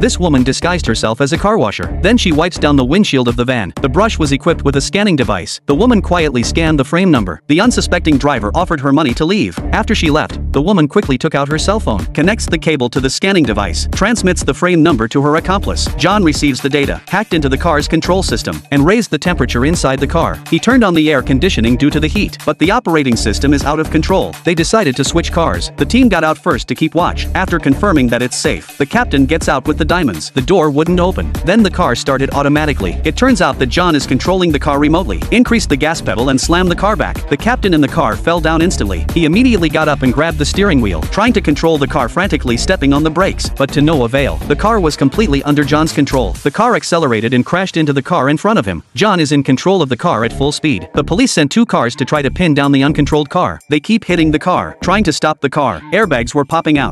This woman disguised herself as a car washer. Then she wipes down the windshield of the van. The brush was equipped with a scanning device. The woman quietly scanned the frame number. The unsuspecting driver offered her money to leave. After she left, the woman quickly took out her cell phone, connects the cable to the scanning device, transmits the frame number to her accomplice. John receives the data, hacked into the car's control system, and raised the temperature inside the car. He turned on the air conditioning due to the heat, but the operating system is out of control. They decided to switch cars. The team got out first to keep watch. After confirming that it's safe, the captain gets out with the diamonds. The door wouldn't open. Then the car started automatically. It turns out that John is controlling the car remotely. Increased the gas pedal and slammed the car back. The captain in the car fell down instantly. He immediately got up and grabbed the steering wheel, trying to control the car frantically stepping on the brakes, but to no avail. The car was completely under John's control. The car accelerated and crashed into the car in front of him. John is in control of the car at full speed. The police sent two cars to try to pin down the uncontrolled car. They keep hitting the car, trying to stop the car. Airbags were popping out.